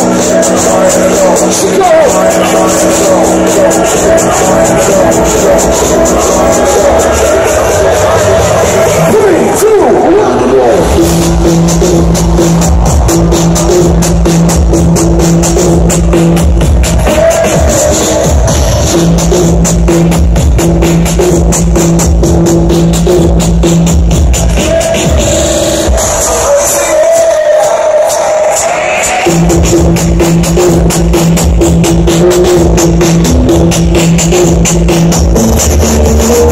Thank Thank you.